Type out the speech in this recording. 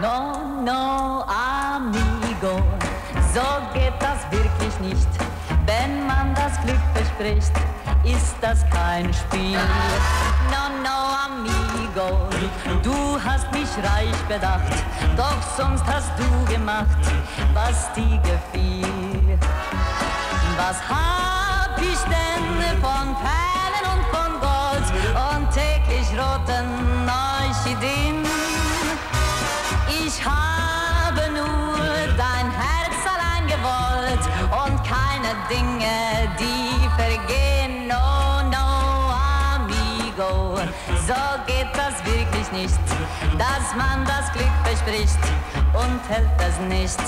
No, no, amigo, so geht das wirklich nicht. Wenn man das Glück verspricht, ist das kein Spiel. No, no, amigo, du hast mich reich bedacht, doch sonst hast du gemacht, was dir gefiel. Was hab ich denn von Perlen und von Gold und täglich roten Dinge, die vergehen. No, no, amigo, so geht das wirklich nicht, dass man das Glück verspricht und hält das nicht.